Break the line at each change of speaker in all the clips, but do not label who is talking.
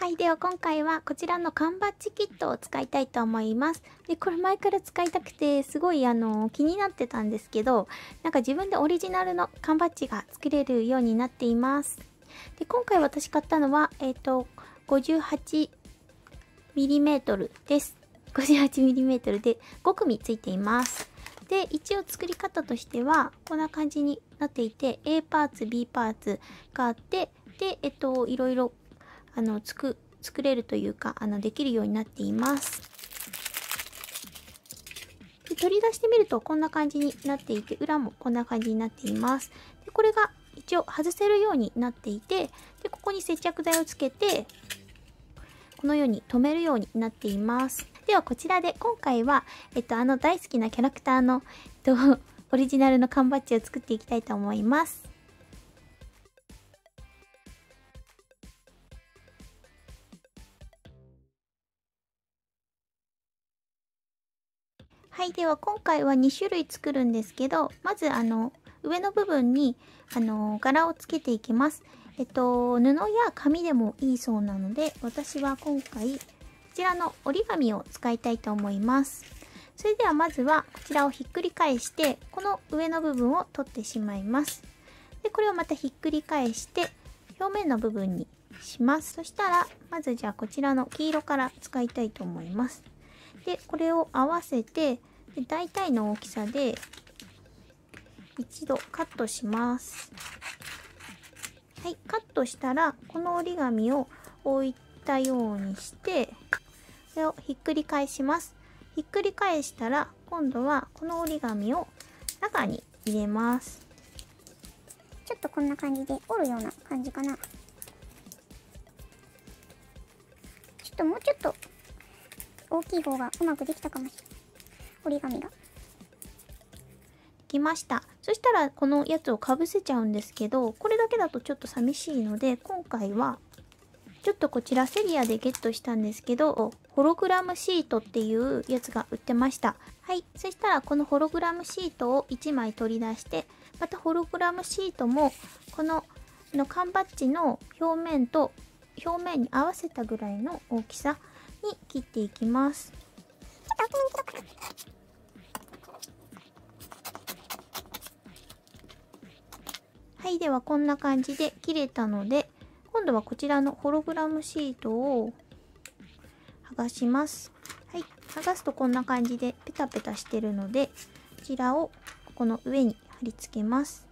はい。では今回はこちらの缶バッジキットを使いたいと思います。で、これ前から使いたくて、すごいあの、気になってたんですけど、なんか自分でオリジナルの缶バッジが作れるようになっています。で、今回私買ったのは、えっ、ー、と、58mm です。58mm で5組ついています。で、一応作り方としては、こんな感じになっていて、A パーツ、B パーツがあって、で、えっと、いろいろあの作作れるというかあのできるようになっています。で取り出してみるとこんな感じになっていて裏もこんな感じになっています。でこれが一応外せるようになっていてでここに接着剤をつけてこのように留めるようになっています。ではこちらで今回は、えっと、あの大好きなキャラクターの、えっと、オリジナルの缶バッジを作っていきたいと思います。はい。では、今回は2種類作るんですけど、まず、あの、上の部分に、あの、柄をつけていきます。えっと、布や紙でもいいそうなので、私は今回、こちらの折り紙を使いたいと思います。それではまずは、こちらをひっくり返して、この上の部分を取ってしまいます。で、これをまたひっくり返して、表面の部分にします。そしたら、まずじゃあこちらの黄色から使いたいと思います。で、これを合わせて、で大体の大きさで一度カットします。はい、カットしたら、この折り紙を置いたようにして、これをひっくり返します。ひっくり返したら、今度はこの折り紙を中に入れます。
ちょっとこんな感じで折るような感じかな。ちょっともうちょっと大きい方がうまくできたかもしれない。折り紙が。
きました。そしたらこのやつをかぶせちゃうんですけど、これだけだとちょっと寂しいので、今回はちょっとこちらセリアでゲットしたんですけど、ホログラムシートっていうやつが売ってました。はい。そしたらこのホログラムシートを1枚取り出して、またホログラムシートもこのの缶バッジの表面と表面に合わせたぐらいの大きさに切っていきます。はい、ではこんな感じで切れたので、今度はこちらのホログラムシートを剥がします。はい、剥がすとこんな感じでペタペタしてるので、こちらをここの上に貼り付けます。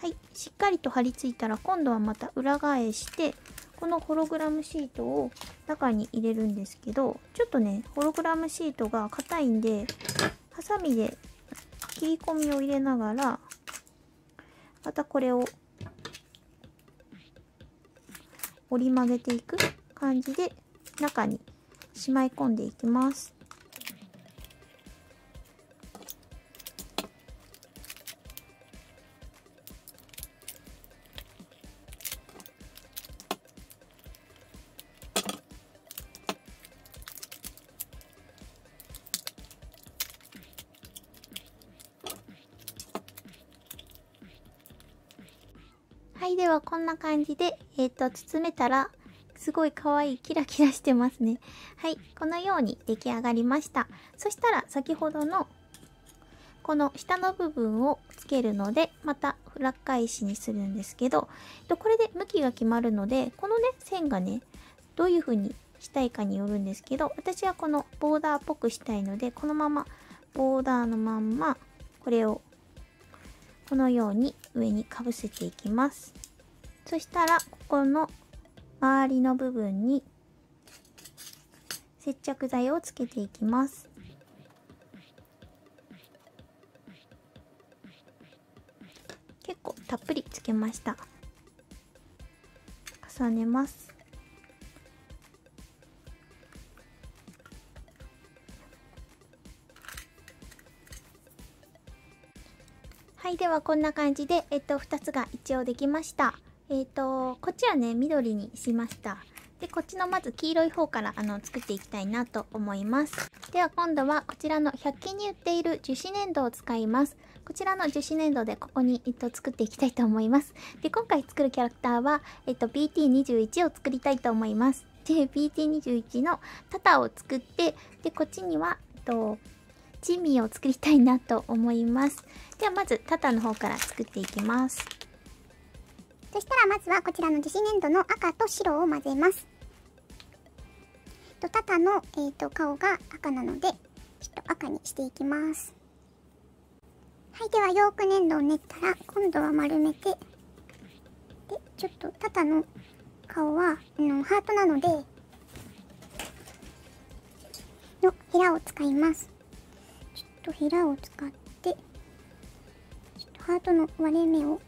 はい、しっかりと貼り付いたら今度はまた裏返してこのホログラムシートを中に入れるんですけどちょっとねホログラムシートが硬いんでハサミで切り込みを入れながらまたこれを折り曲げていく感じで中にしまい込んでいきます。ではこんな感じで、えっ、ー、と、包めたら、すごい可愛いキラキラしてますね。はい、このように出来上がりました。そしたら先ほどのこの下の部分をつけるので、また裏返しにするんですけど、これで向きが決まるので、このね、線がね、どういう風にしたいかによるんですけど、私はこのボーダーっぽくしたいので、このままボーダーのまんま、これをこのように上にかぶせていきます。そしたら、ここの周りの部分に接着剤をつけていきます。結構たっぷりつけました。重ねます。はい、ではこんな感じで、えっと、2つが一応できました。えっと、こっちはね、緑にしました。で、こっちのまず黄色い方からあの作っていきたいなと思います。では今度はこちらの100均に売っている樹脂粘土を使います。こちらの樹脂粘土でここに、えっと、作っていきたいと思います。で、今回作るキャラクターは、えっと、BT21 を作りたいと思います。で、BT21 のタタを作って、で、こっちには、えっと、チミーを作りたいなと思います。では、まず、タタの方から作っていきます。
そしたら、まずはこちらの樹脂粘土の赤と白を混ぜます。と、タタの、えーと、顔が赤なので、ちょっと赤にしていきます。はい、ではよく粘土を練ったら、今度は丸めて、で、ちょっとタタの顔は、あの、ハートなので、のヘラを使います。ちょっとヘラを使って、ちょっとハートの割れ目を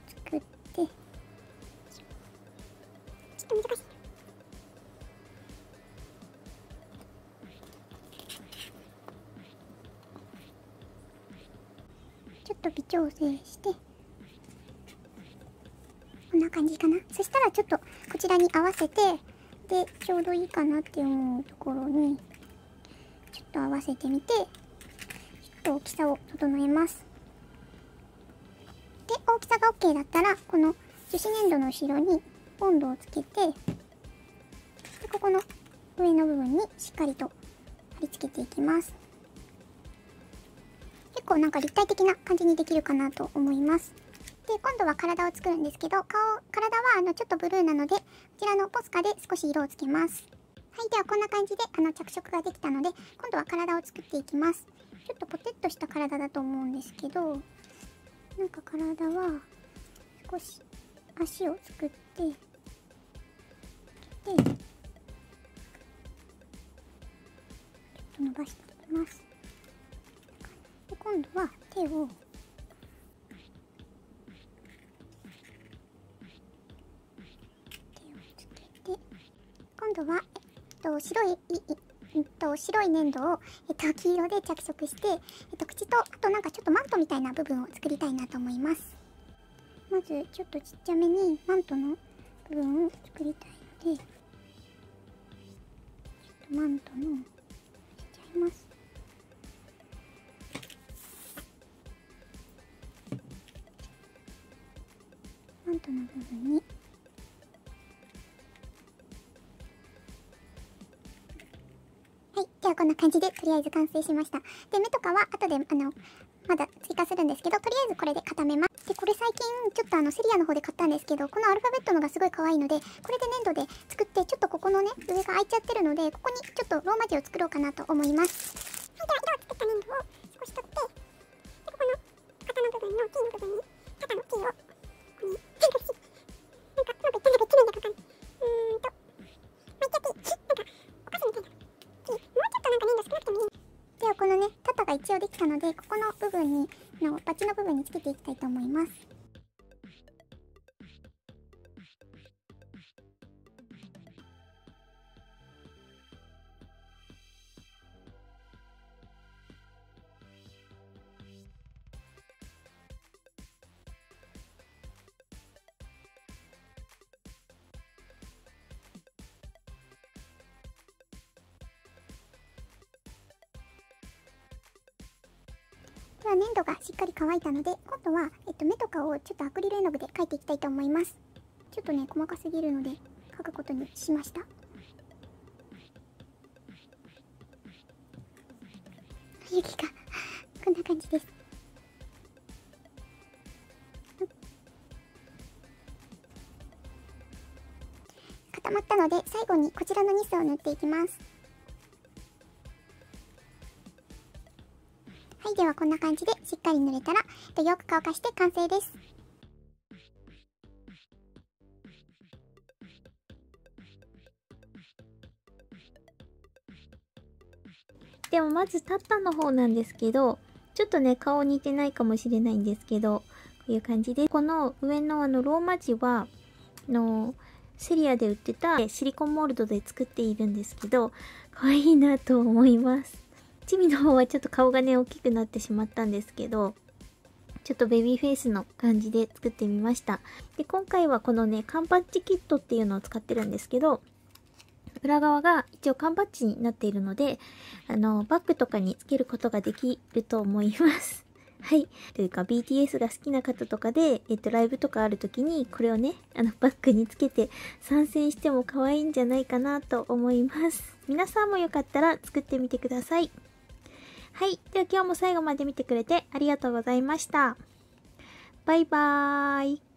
と難しい。ちょっと微調整してこんな感じかなそしたらちょっとこちらに合わせてでちょうどいいかなって思うところにちょっと合わせてみてちょっと大きさを整えますで大きさが OK だったらこの樹脂粘土の後ろにボンドをつけてでここの上の部分にしっかりと貼り付けていきます結構なんか立体的な感じにできるかなと思います。で、今度は体を作るんですけど、顔、体はあのちょっとブルーなので、こちらのポスカで少し色をつけます。はい、ではこんな感じであの着色ができたので、今度は体を作っていきます。ちょっとポテッとした体だと思うんですけど、なんか体は少し足を作って、ちょっと伸ばしていきますで。今度は手を手をつけて今度は、えっと、白いえっと、白い粘土を、えっと、黄色で着色して、えっと、口とあとなんかちょっとマントみたいな部分を作りたいなと思いますまずちょっとちっちゃめにマントの部分を作りたいのでマントのしちゃいます。マントの部分に。はいじゃあこんな感じでとりあえず完成しました。で目とかは後であのまだ追加するんですけどとりあえずこれで固めます。でこれ最近ちょっとあのセリアの方で買ったんですけどこのアルファベットのがすごい可愛いのでこれで粘土で作ってちょっとここのね上が開いちゃってるのでここにちょっとローマ字を作ろうかなと思います。はいでは色を作った粘土を少し取ってでここの肩の部分のキーの部分に肩のキーをこのね、タタが一応できたので、ここの部分に、のバチの部分につけていきたいと思います。では粘土がしっかり乾いたので今度は、えっと、目とかをちょっとアクリル絵の具で描いていきたいと思います。ちょっとね細かすぎるので描くことにしました。雪がこんな感じです。固まったので最後にこちらのニスを塗っていきます。は、こんな感じでしっかり塗れたら、よく乾かして完成です。
でもまずタッパの方なんですけど、ちょっとね、顔似てないかもしれないんですけど、こういう感じで、この上のあのローマ字は、の、セリアで売ってたシリコンモールドで作っているんですけど、可愛いなと思います。チミの方はちょっと顔がね、大きくなってしまったんですけど、ちょっとベビーフェイスの感じで作ってみました。で、今回はこのね、缶バッチキットっていうのを使ってるんですけど、裏側が一応缶バッチになっているので、あの、バッグとかにつけることができると思います。はい。というか、BTS が好きな方とかで、えっと、ライブとかある時に、これをね、あの、バッグにつけて参戦しても可愛いんじゃないかなと思います。皆さんもよかったら作ってみてください。はい。では今日も最後まで見てくれてありがとうございました。バイバーイ。